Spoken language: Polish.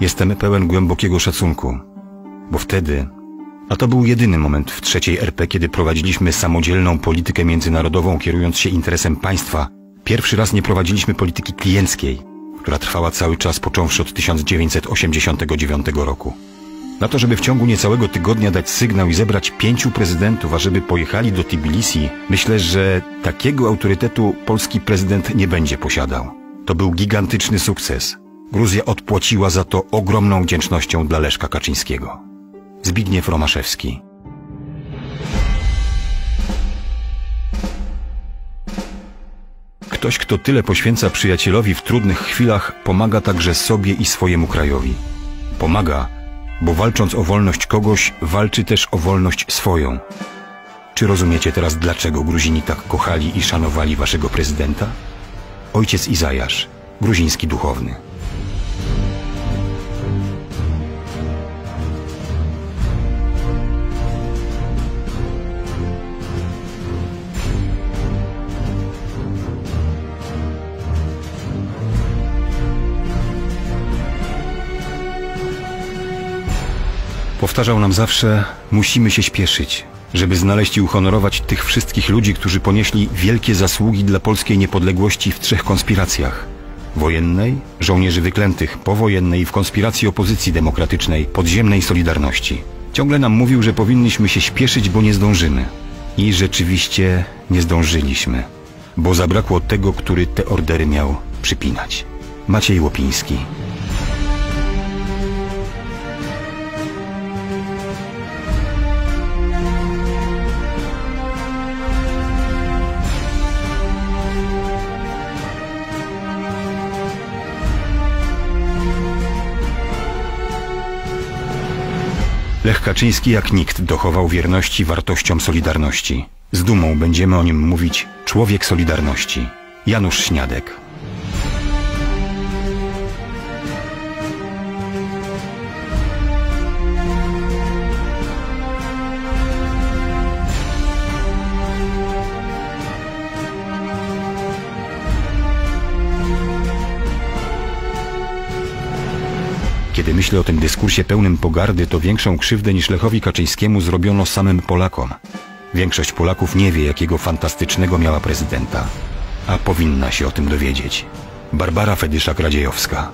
Jestem pełen głębokiego szacunku, bo wtedy, a to był jedyny moment w trzeciej RP, kiedy prowadziliśmy samodzielną politykę międzynarodową, kierując się interesem państwa. Pierwszy raz nie prowadziliśmy polityki klienckiej, która trwała cały czas począwszy od 1989 roku. Na to, żeby w ciągu niecałego tygodnia dać sygnał i zebrać pięciu prezydentów, a żeby pojechali do Tbilisi, myślę, że takiego autorytetu polski prezydent nie będzie posiadał. To był gigantyczny sukces. Gruzja odpłaciła za to ogromną wdzięcznością dla Leszka Kaczyńskiego. Zbigniew Romaszewski. Ktoś, kto tyle poświęca przyjacielowi w trudnych chwilach, pomaga także sobie i swojemu krajowi. Pomaga, bo walcząc o wolność kogoś, walczy też o wolność swoją. Czy rozumiecie teraz, dlaczego Gruzini tak kochali i szanowali waszego prezydenta? Ojciec Izajasz, gruziński duchowny. Powtarzał nam zawsze, musimy się śpieszyć, żeby znaleźć i uhonorować tych wszystkich ludzi, którzy ponieśli wielkie zasługi dla polskiej niepodległości w trzech konspiracjach. Wojennej, żołnierzy wyklętych, powojennej i w konspiracji opozycji demokratycznej, podziemnej Solidarności. Ciągle nam mówił, że powinniśmy się śpieszyć, bo nie zdążymy. I rzeczywiście nie zdążyliśmy, bo zabrakło tego, który te ordery miał przypinać. Maciej Łopiński. Lech Kaczyński jak nikt dochował wierności wartościom Solidarności. Z dumą będziemy o nim mówić człowiek Solidarności. Janusz Śniadek. Kiedy myślę o tym dyskursie pełnym pogardy, to większą krzywdę niż Lechowi Kaczyńskiemu zrobiono samym Polakom. Większość Polaków nie wie, jakiego fantastycznego miała prezydenta, a powinna się o tym dowiedzieć. Barbara Fedyszak-Radziejowska